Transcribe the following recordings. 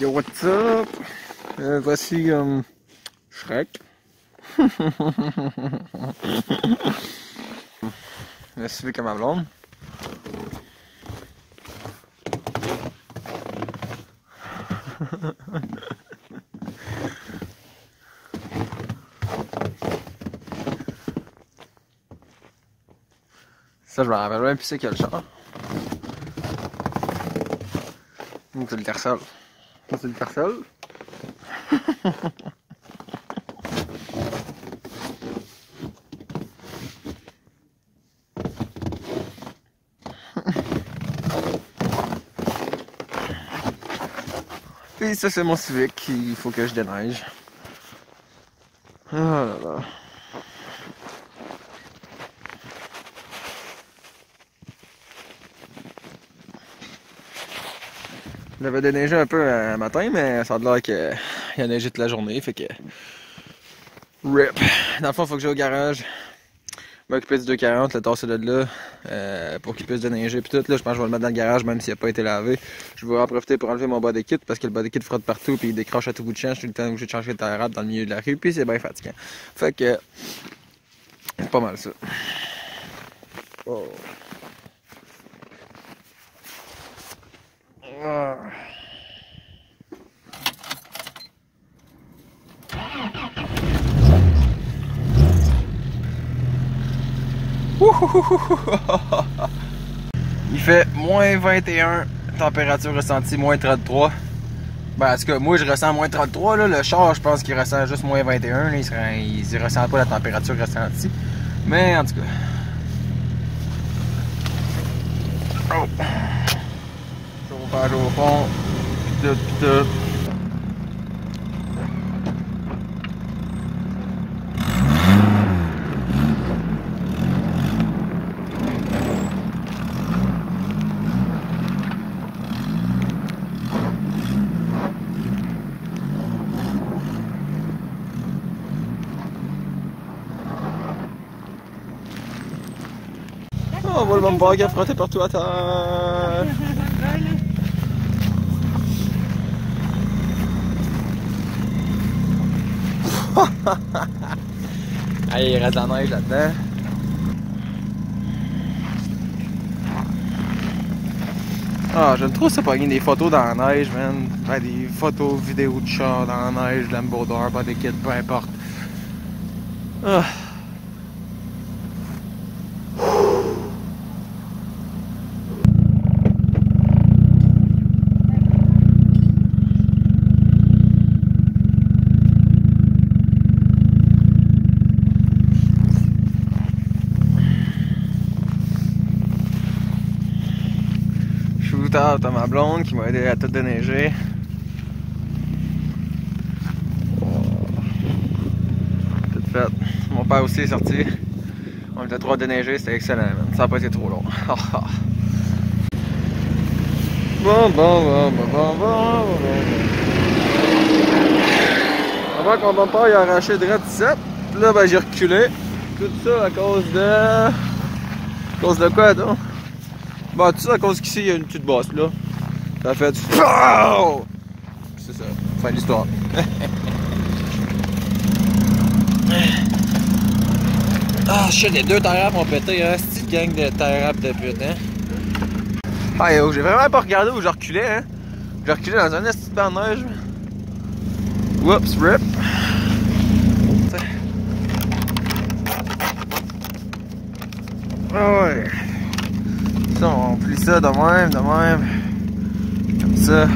Yo, what's up? Euh, voici euh, Shrek. Le suivi comme ma blonde. Ça, je me rappelle même plus c'est quel char. Donc, c'est le Tercel. Ça, c'est le Tercel. Puis ça, c'est mon Civic. Il faut que je déneige. Oh là là. Il avait déneigé un peu un matin, mais ça a l'air qu'il a neigé toute la journée, fait que... RIP. Dans le fond, faut que j'aille au garage, m'occuper du 240, le tasser de là, euh, pour qu'il puisse déneiger puis tout. Là, je pense que je vais le mettre dans le garage, même s'il n'a pas été lavé. Je vais en profiter pour enlever mon body kit, parce que le body kit frotte partout, puis il décroche à tout bout de champ. Je suis le temps où j'ai changé de taille dans le milieu de la rue, puis c'est bien fatigant. Fait que... C'est pas mal ça. Oh. Ah. Il fait moins 21, température ressentie moins 33. Ben, en tout cas, moi je ressens moins 33. Là. Le char, je pense qu'il ressent juste moins 21. Là. Il, ne ressent pas la température ressentie. Mais en tout cas. Oh! Chauffage au tout. Oh, on voit le bambag à frotter partout à. Allez, il reste de la neige là-dedans. Ah, j'aime trop ça pogner des photos dans la neige, man. Ben, des photos, vidéos de char dans la neige, Lambo d'or, pas des kits, peu importe. Ah. À ma blonde qui m'a aidé à tout déneiger. Tout fait. Mon père aussi est sorti. On était trois déneiger, c'était excellent. Ça n'a pas été trop long. bon, bon, bon, bon, bon, bon. Avant bon père il a arraché de 17, puis là ben j'ai reculé. Tout ça à cause de. À cause de quoi donc? Bah, tout ça à cause qu'ici, il y a une petite bosse, là. Ça fait... C'est ça. Fin de l'histoire. ah, shit, les deux tailles ont pété, hein. C'est une gang de tailles de pute, hein. Ah, yo, j'ai vraiment pas regardé où je reculais, hein. J'ai reculé dans un banc de neige. Whoops, rip. Ah ouais. Ça, on plie ça de même, de même. Comme ça.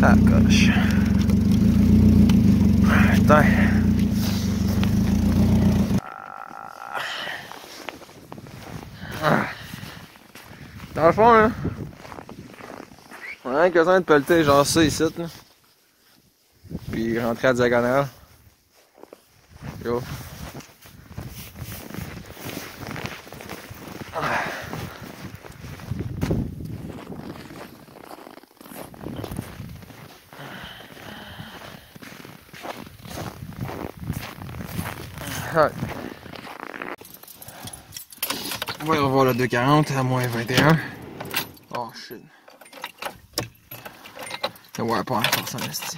Ça coche. Putain. Dans le fond, là, on a rien besoin de pelleter genre ça ici. Puis rentrer à diagonale. Yo. On va y revoir le 240 à moins 21. Oh shit. Ouais, pas encore ça, esti.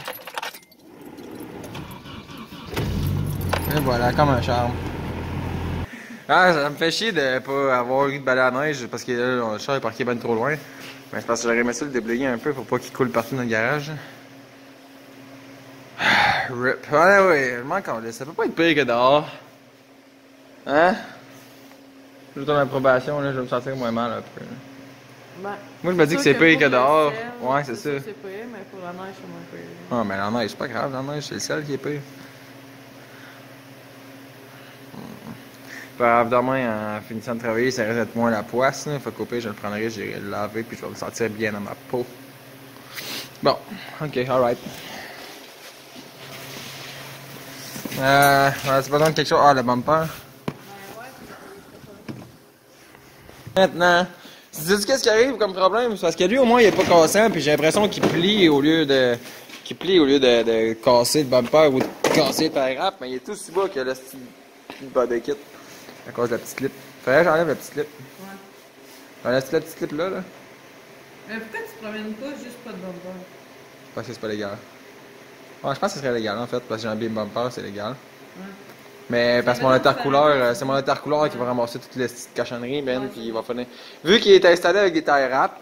Et voilà, comme un charme. Ah, ça me fait chier de pas avoir eu de balai à neige parce que là, le char est parqué bien trop loin. Mais c'est parce que j'aurais aimé ça le déblayer un peu pour pas qu'il coule partout dans le garage. Rip. Ouais, ouais, je m'en calisse. Ça peut pas être pire que dehors. Hein? Juste ton approbation, là, je vais me sentir moins mal un peu. Ben, Moi, je me dis que c'est pire que dehors. Ouais, c'est ça. C'est pire, mais pour la neige, c'est moins pire. Ah, mais la neige, c'est pas grave, la neige, c'est le sel qui est pire. Pas grave, demain, en finissant de travailler, ça risque d'être moins la poisse. Là. Fait qu'au pire, je le prendrai, j'irai le laver, puis je vais me sentir bien dans ma peau. Bon, ok, alright. Euh, ouais, c'est besoin de quelque chose. Ah, le bumper. Maintenant, tu sais qu'est-ce qui arrive comme problème? Parce que lui, au moins, il est pas cassant, puis j'ai l'impression qu'il plie au lieu de. qu'il plie au lieu de, de casser le bumper ou de casser le wrap, mais il est tout si bas que le style body kit. À cause de la petite slip. Faudrait que j'enlève la petite slip. Ouais. J'enlève la petite slip là, là. Mais pourquoi tu te promènes pas juste pas de bumper? Parce que c'est pas légal. Ouais, je pense que ce serait légal en fait, parce que j'ai un beam bumper, c'est légal. Ouais. Mais parce que mon intercouleur, euh, c'est mon intercouleur qui va ramasser toutes les petites cochonneries, ben, puis il va finir. Vu qu'il est installé avec des tie wraps,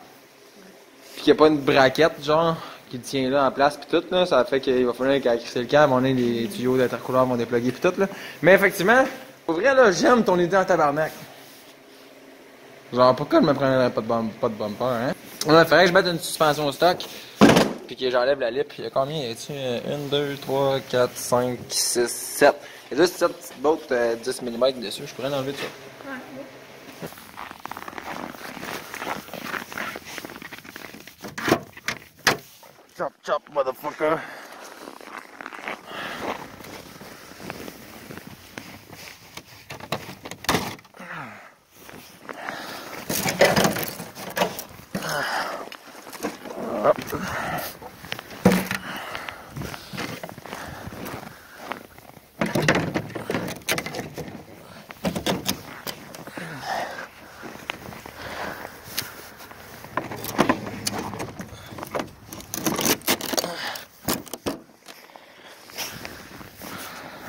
puis qu'il n'y a pas une braquette, genre, qui le tient là en place, puis tout, là, ça fait qu'il va falloir qu'à crisser le câble, on les tuyaux d'intercouleur vont déploguer, puis tout, là. Mais effectivement, pour vrai, là, j'aime ton idée en tabarnak. Genre, pourquoi je me prendrais pas de, bum- pas de bumper, hein? Ouais, faudrait que je mette une suspension stock, puis que j'enlève la lip. Il y a combien? Y a-tu 1, 2, 3, 4, 5, 6, 7. Il y a juste 7 petites bottes euh, 10 mm dessus. Je pourrais l'enlever de ça. Chop, chop, motherfucker.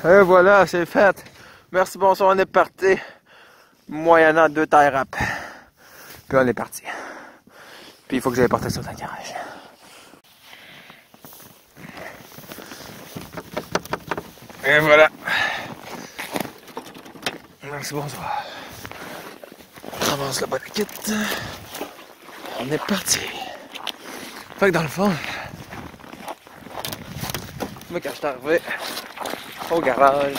Et voilà, c'est fait. Merci, bonsoir, on est parti. Moyennant deux tailles rap. Puis on est parti. Puis il faut que j'aille porter ça dans le garage. Et voilà. Merci, bonsoir. On avance la kit. On est parti. Fait que dans le fond, moi quand je suis arrivé au garage,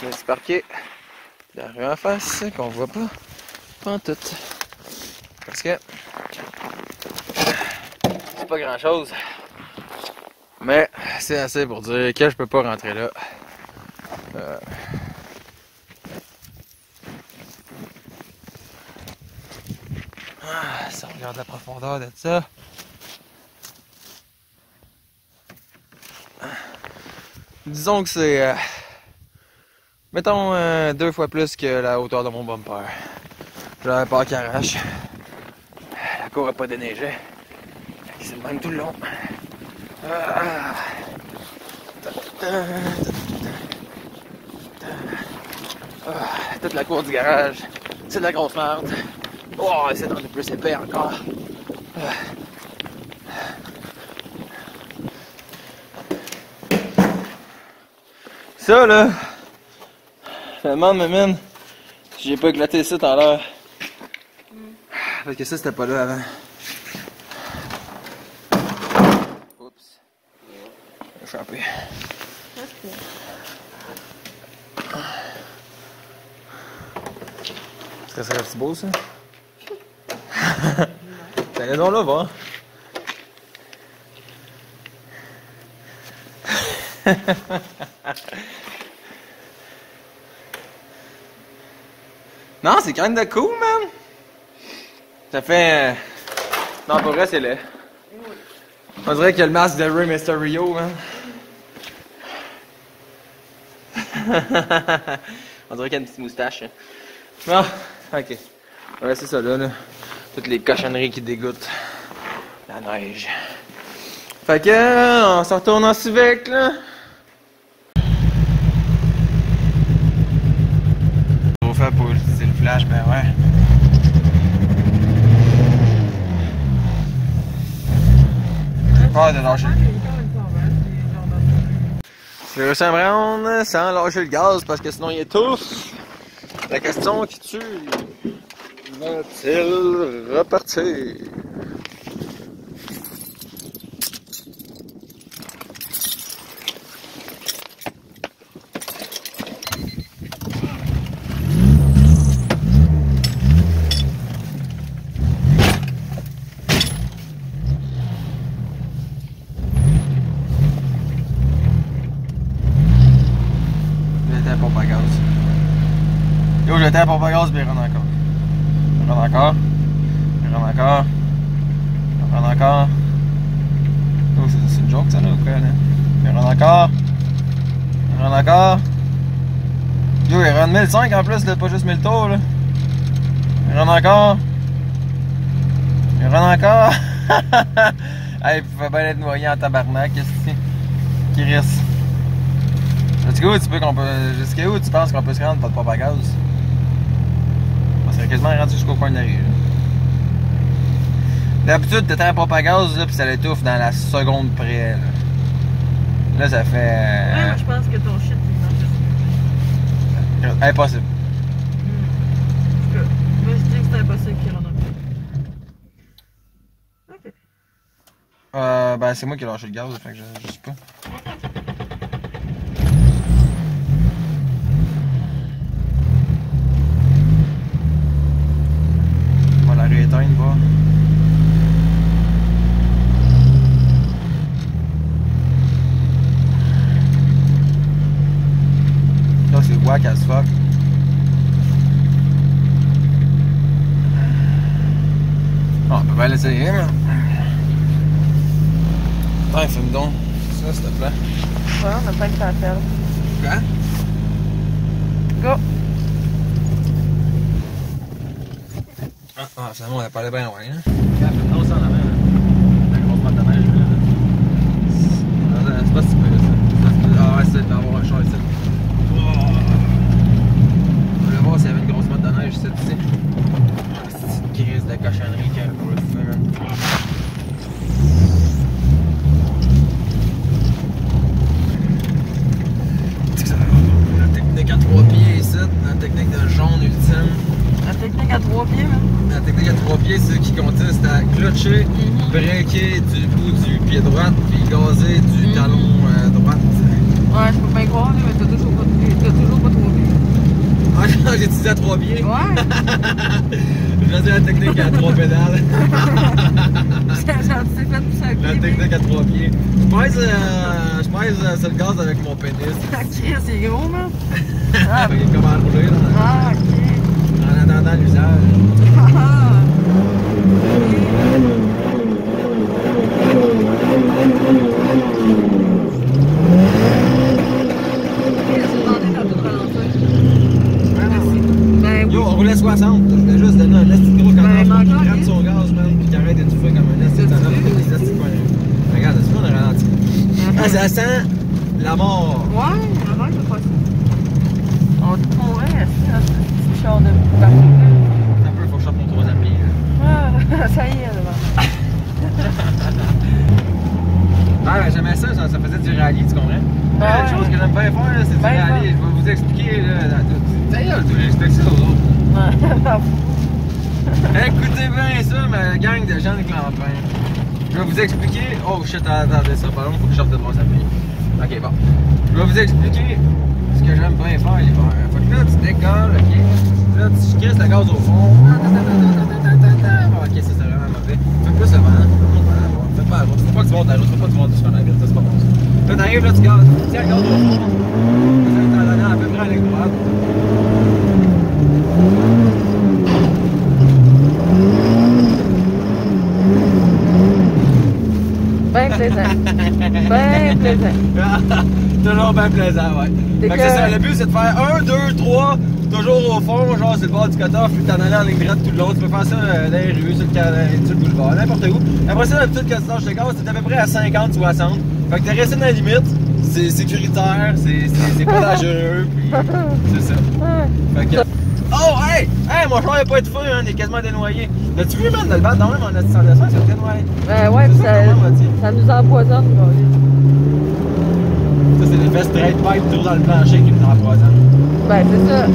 je me suis la rue en face qu'on voit pas pas tout. Parce que c'est pas grand chose. Mais c'est assez pour dire que je peux pas rentrer là. Euh, Ah, ça regarde la profondeur de ça. Disons que c'est. euh, mettons euh, deux fois plus que la hauteur de mon bumper. J'avais pas qui arrache. La cour a pas déneigé. C'est le même tout le long. Ah. Ah, Toute la cour du garage. C'est de la grosse merde. Oh, c'est dans le plus épais encore. Ça, là, me demande, mais man, si j'ai pas éclaté ça tout à l'heure. Parce que ça, c'était pas là avant. Oups. Échappé. Ça serait petit beau, ça? T'allais donc là, voir. non, c'est quand même cool, man. Ça fait. euh, Non, pour vrai, c'est laid. On dirait qu'il y a le masque de Rey Mysterio, man. On dirait qu'il y a une petite moustache. hein. Ah, ok. Va laisser ça là, là. Toutes les cochonneries qui dégoûtent. La neige. Fait que, euh, on se retourne en Civic, là. Trop fait pour flash, ben ouais. J'ai peur de lâcher le Je réussi à me rendre sans lâcher le gaz parce que sinon il étouffe. La question qui tue, va-t-il repartir? J'étais à pompe à gaz. Yo, j'étais à pompe à gaz, mais il rentre encore. Il rentre encore. Il rentre encore. Il rentre encore. Oh, c'est c'est une joke ça là ou quoi là? Il rentre encore. Encore. Yo, il rentre 1005 en plus, là, pas juste 1000 tours là. Il rentre encore. Il rentre encore. hey, il pouvait bien être noyé en tabarnak, qu'est-ce? Qui reste? Jusqu'à où tu qu'on peut. Jusqu'à où tu penses qu'on peut se rendre pas de gaz? On serait quasiment rendu jusqu'au coin de la rue. D'habitude, t'étais à pompe à gaz là, pis ça l'étouffe dans la seconde près. Là, là ça fait. Ouais, euh, moi je pense que ton shit manque juste. impossible. En tout cas, Moi je dis que c'est impossible qu'il rentre Ok. Euh, ben, c'est moi qui ai lâché le gaz, fait que je, je sais pas. On va la rééteindre, va. Wack as fuck. Bon, on peut pas l'essayer, mais. Attends, fais-moi donc. Ça, s'il te plaît. Ouais, on a pas que ça à faire. Quoi? Go! Ah, ah, finalement, on a pas bien loin, hein? Non, ça en avant. La grosse boîte de neige. Ah, C'est pas si pire, ça. Ça, c'est- Ah ouais, c'est d'avoir un char ici. Oh. On voulait voir s'il y avait une grosse motte de neige ici. ici. Ah, c'est une crise de cochonnerie qu'il y a pour le feu, man. La technique à trois pieds ici, la technique de jaune ultime. La technique à trois pieds, man. La technique à trois pieds, c'est qui consiste à clutcher, breaker du bout du pied droit, puis gazer du Mhm. talon euh, droit. Ouais, je peux bien croire, là, mais t'as toujours pas. T'as toujours pas pieds. Ah, j'ai utilisé à trois pieds. Ouais! Je faisais la technique à trois pédales. Genre, tu fait La technique à trois pieds. Je pèse, euh, je pèse euh, sur le gaz avec mon pénis. Ah, c'est gros, man. Ah, Il est comme enroulé dans- ah ok. en attendant l'usage. On roulait 60. Je voulais juste donner un gros Ben, canard son gaz, man, puis qui arrête d'étouffer comme un esti de T'as-tu talon. vu? Des esti de conneries. Regarde, est-ce qu'on a ralenti? Ah, ça sent la mort. Ouais, que je ça. On te pourrait rester dans ce petit char de. Un peu, faut que je mon troisième. Ah, ça y est, là. Ah, ben, j'aimais ça, ça, ça faisait du rallye, tu comprends? Ben Une ouais. chose que j'aime bien faire, là, c'est du Ben rallye. Je vais vous expliquer, là. D'ailleurs, je vais expliquer ça aux autres. Écoutez bien ça, ma gang de gens de Clampin. Je vais vous expliquer. Oh shit, attendez ça, pardon, faut que je sorte de mon samedi. Ok, bon. Je vais vous expliquer ce que j'aime bien faire l'hiver. Fait que là, tu décolles, ok. Là, tu crisses la gaz au fond. Ok, ça c'est vraiment mauvais. Fais plus le vent. Fais pas la route. Faut pas que tu montes la route. Faut pas que tu montes sur la route. Ça, c'est pas bon. Là, t'arrives, là, tu. Tu tiens le gaz au fond. Ça t'en à peu près à la droite. Ben plaisant. Ben plaisant. Toujours bien plaisant, ouais. Fait que ça, le but c'est de faire 1, 2, 3, toujours au fond, genre c'est le bord du cutoff, puis t'en allais en ligne droite tout le long. Tu peux faire ça euh, dans les rues, sur le, ca- sur le boulevard, n'importe où. Après ça, d'habitude, quand tu lâches le gaz, c'est à peu près à 50-60. Fait que t'es resté dans la limite, c'est sécuritaire, c'est pas dangereux, puis c'est ça. Fait que. Hey! Hey, mon char, il a pas de feu, hein, il est quasiment dénoyé. L'as-tu vu, man, de le battre dans même en assistant de ça, c'est dénoyé. Ben ouais, pis ça, ça, ça nous empoisonne. Ça, c'est l'effet straight pipe toujours dans le plancher qui me empoisonne. Ben c'est ça.